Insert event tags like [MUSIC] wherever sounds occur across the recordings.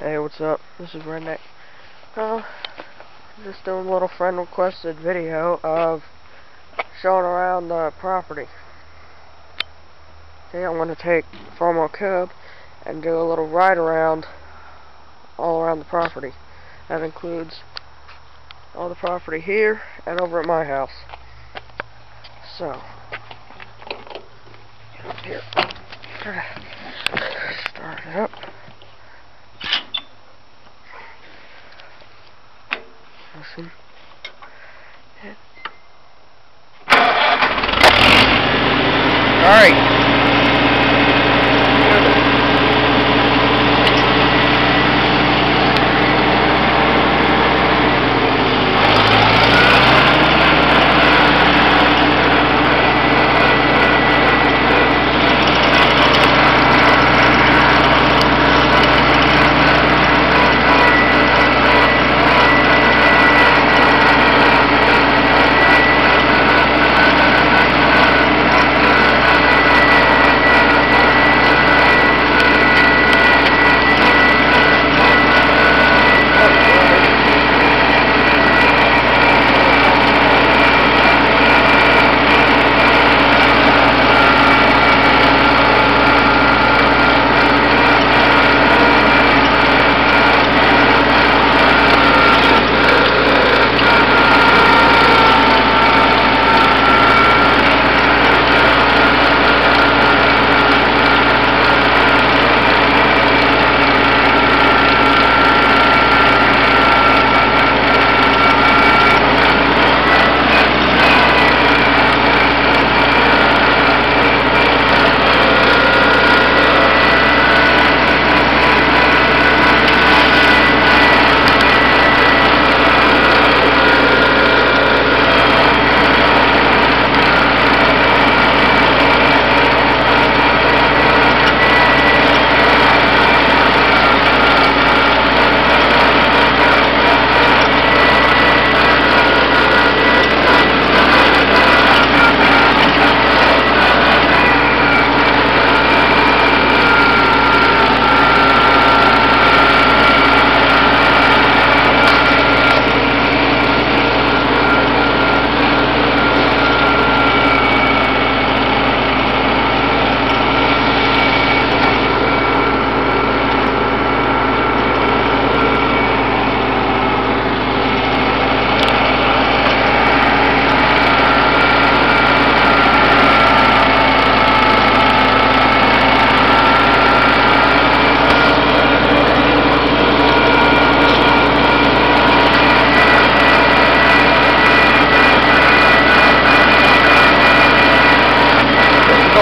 Hey, what's up? This is Redneck. Uh, just doing a little friend requested video of showing around the property. Today I'm going to take Farmall Cub and do a little ride around all around the property. That includes all the property here and over at my house. So, here. [SIGHS] Start it up. Listen. Alright.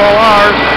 All ours.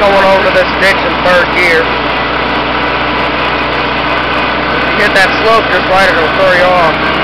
Going over this third gear. If you hit that slope just right, it'll throw you off.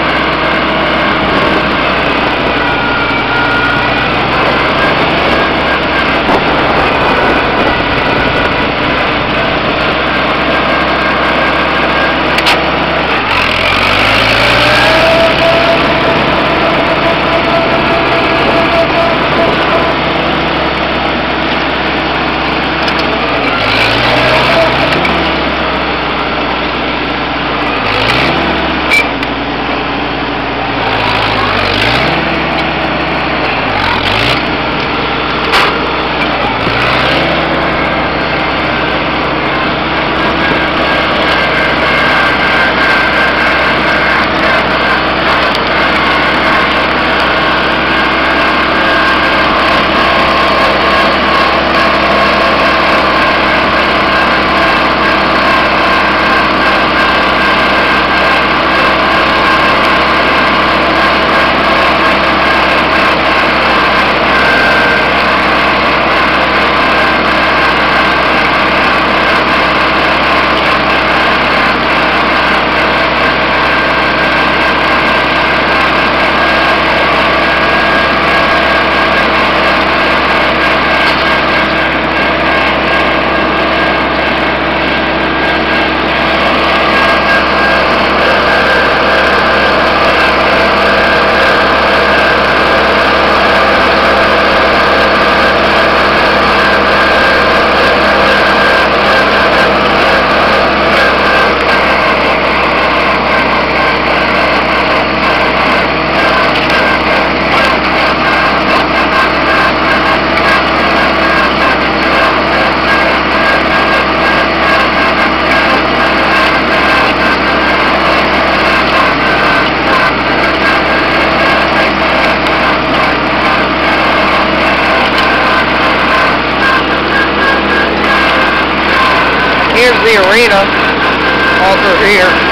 Here.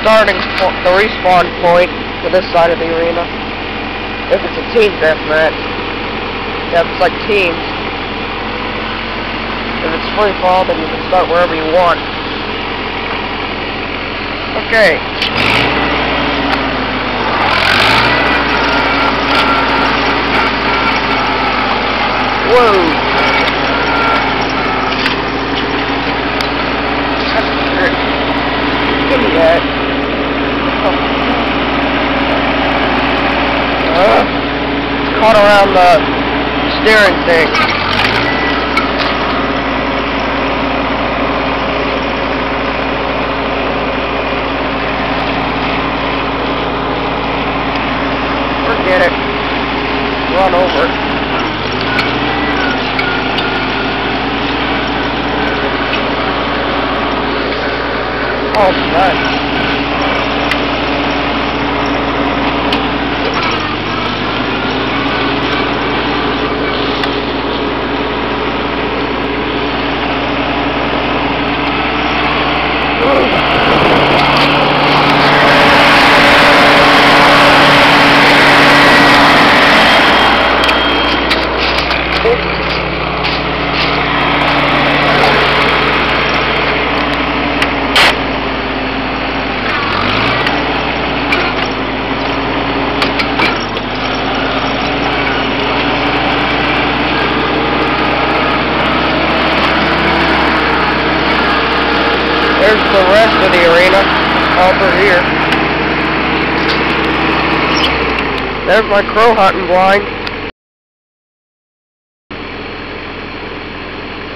Starting, the respawn point for this side of the arena. If it's a team deathmatch. Yeah, it's like teams. If it's free fall, then you can start wherever you want. Okay. Whoa. Give me that. Oh. Uh, it's the steering thing. Here. There's my crow hunting blind.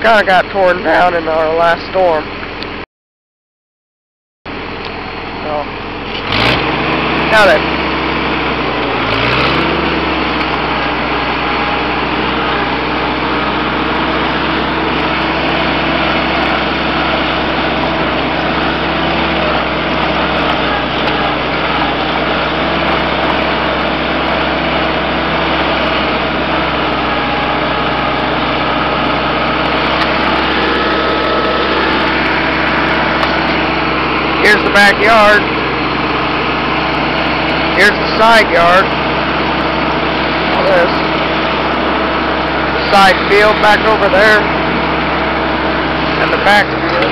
Kinda got torn down in our last storm. So, now then. Here's the backyard. Here's the side yard. All this. Side field back over there. And the back field.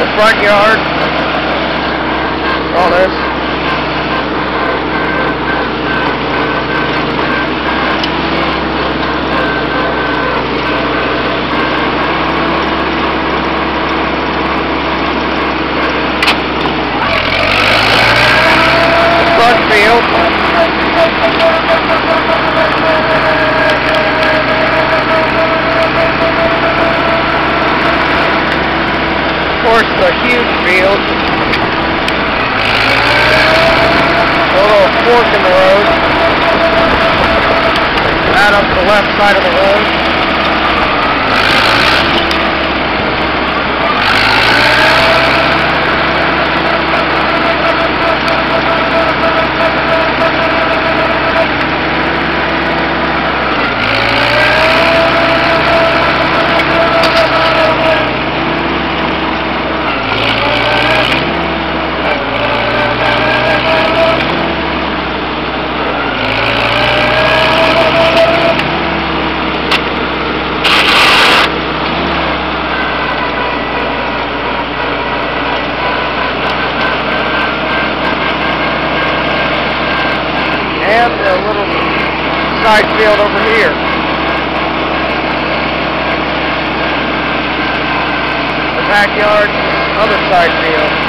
The front yard all this. Front field. Of course, the huge field. little fork in the road. Out up the left side of the road. Side field over here. The backyard, other side field.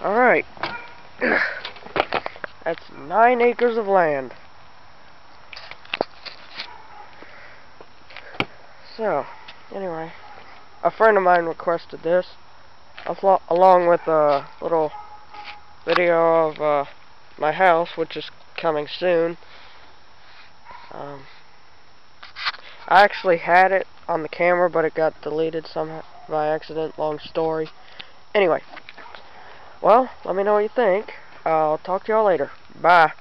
Alright. That's nine acres of land. So, anyway, a friend of mine requested this, along with a little video of uh, my house, which is coming soon. Um, I actually had it on the camera, but it got deleted somehow by accident. Long story. Anyway, well, let me know what you think. I'll talk to y'all later. Bye.